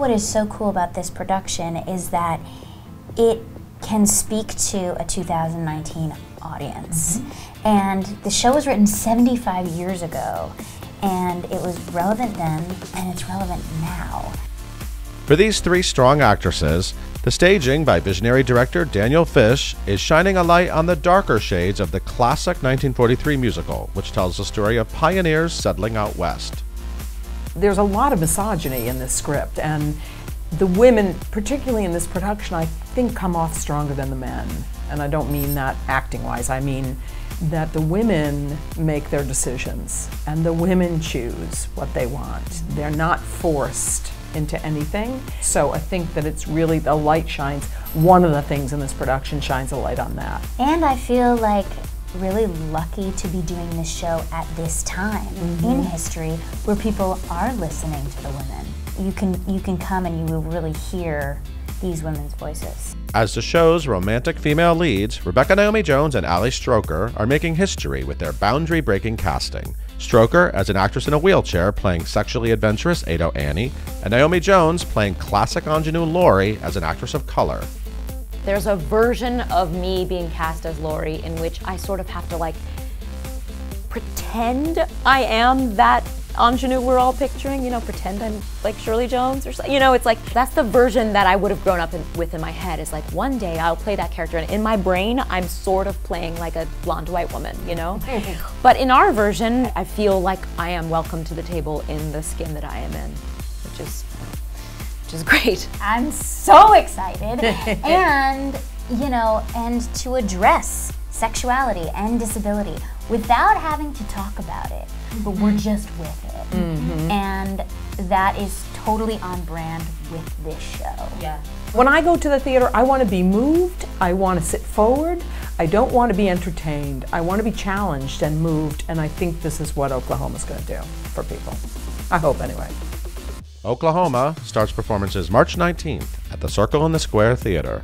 what is so cool about this production is that it can speak to a 2019 audience. Mm-hmm. And the show was written 75 years ago, and it was relevant then, and it's relevant now. For these three strong actresses, the staging by visionary director Daniel Fish is shining a light on the darker shades of the classic 1943 musical, which tells the story of pioneers settling out west. There's a lot of misogyny in this script, and the women, particularly in this production, I think come off stronger than the men. And I don't mean that acting wise, I mean that the women make their decisions and the women choose what they want. They're not forced into anything. So I think that it's really the light shines. One of the things in this production shines a light on that. And I feel like really lucky to be doing this show at this time mm -hmm. in history where people are listening to the women. You can you can come and you will really hear these women's voices. As the show's romantic female leads, Rebecca Naomi Jones and Ali Stroker are making history with their boundary breaking casting. Stroker as an actress in a wheelchair playing sexually adventurous Ado Annie, and Naomi Jones playing classic ingenue Laurey as an actress of color. There's a version of me being cast as Laurey in which I sort of have to like pretend I am that ingenue we're all picturing, you know, pretend I'm like Shirley Jones or something. You know, it's like, that's the version that I would have grown up in, with in my head is like, one day I'll play that character. And in my brain, I'm sort of playing like a blonde white woman, you know? but in our version, I feel like I am welcome to the table in the skin that I am in, which is, which is great. I'm so excited. and, you know, and to address sexuality and disability without having to talk about it, but we're mm-hmm. just with it. Mm-hmm. And that is totally on brand with this show. Yeah. When I go to the theater, I want to be moved, I want to sit forward, I don't want to be entertained. I want to be challenged and moved, and I think this is what Oklahoma's going to do for people. I hope, anyway. Oklahoma starts performances March 19th at the Circle in the Square Theater.